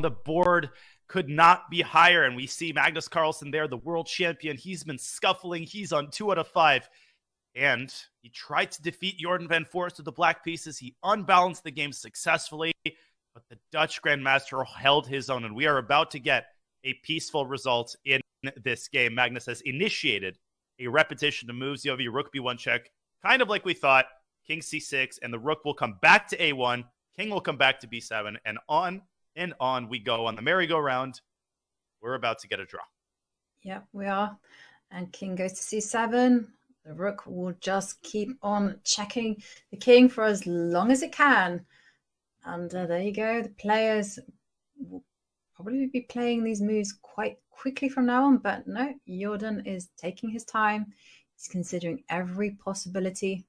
the board could not be higher. And we see Magnus Carlsen there, the world champion. He's been scuffling. He's on two out of five. And he tried to defeat Jorden Van Foreest with the black pieces. He unbalanced the game successfully, but the Dutch Grandmaster held his own. And we are about to get a peaceful result in this game. Magnus has initiated a repetition of moves. The OV rook b1 check, kind of like we thought. King c6, and the rook will come back to a1. King will come back to b7, and on and on we go on the merry-go-round. We're about to get a draw. Yeah, we are. And king goes to c7. The rook will just keep on checking the king for as long as it can. And uh, there you go. The players will probably be playing these moves quite quickly from now on. But no, Jorden is taking his time. He's considering every possibility.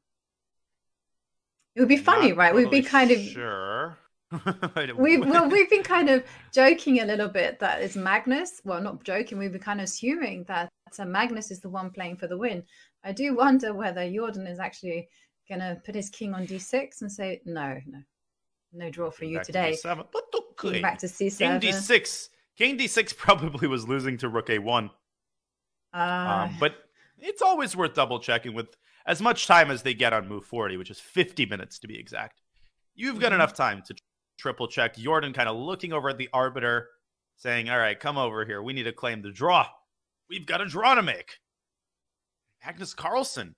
It would be funny, Not right? Totally We'd be kind of sure. we've well, we've been kind of joking a little bit that it's Magnus. Well, not joking. We've been kind of assuming that uh, Magnus is the one playing for the win. I do wonder whether Jorden is actually going to put his king on d6 and say, no, no, no draw for you today. To but okay. Back to c7. King d6. King d6 probably was losing to rook a1. Uh, um, but it's always worth double checking with as much time as they get on move 40, which is 50 minutes to be exact. You've got mm-hmm. enough time to triple check. Jorden kind of looking over at the arbiter, saying, All right, come over here. We need to claim the draw. We've got a draw to make. Magnus Carlsen,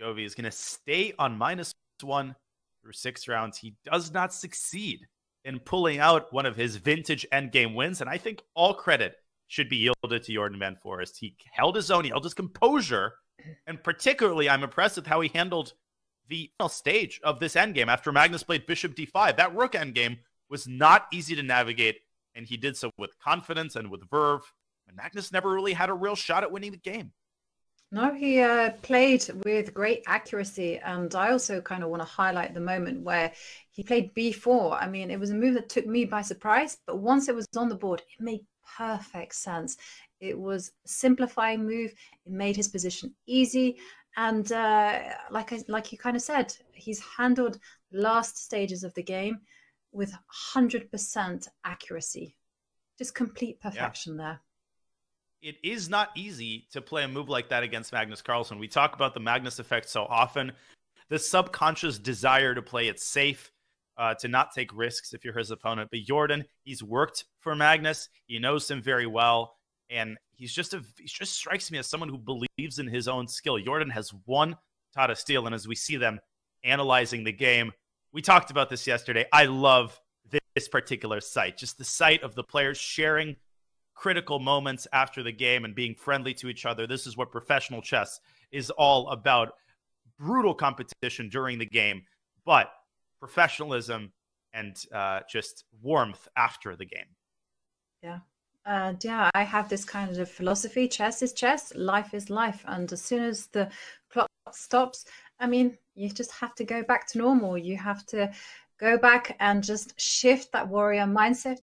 Jovi, is going to stay on minus one through six rounds. He does not succeed in pulling out one of his vintage endgame wins. And I think all credit should be yielded to Jorden Van Foreest. He held his own, he held his composure. And particularly, I'm impressed with how he handled the final stage of this endgame after Magnus played Bishop d5. That rook endgame was not easy to navigate, and he did so with confidence and with verve. And Magnus never really had a real shot at winning the game. No, he uh, played with great accuracy. And I also kind of want to highlight the moment where he played b4. I mean, it was a move that took me by surprise, but once it was on the board, it made perfect sense. It was a simplifying move. It made his position easy. And uh, like I, like you kind of said, he's handled last stages of the game with 100% accuracy. Just complete perfection yeah. there it is not easy to play a move like that against Magnus Carlsen. We talk about the Magnus effect so often. The subconscious desire to play it safe, uh, to not take risks if you're his opponent. But Jorden, he's worked for Magnus. He knows him very well. And he's just a he just strikes me as someone who believes in his own skill. Jorden has won Tata Steel, and as we see them analyzing the game, we talked about this yesterday. I love this particular sight, just the sight of the players sharing critical moments after the game and being friendly to each other. This is what professional chess is all about. Brutal competition during the game, but professionalism and uh, just warmth after the game. Yeah. And yeah, I have this kind of philosophy chess is chess, life is life. And as soon as the clock stops, I mean, you just have to go back to normal. You have to go back and just shift that warrior mindset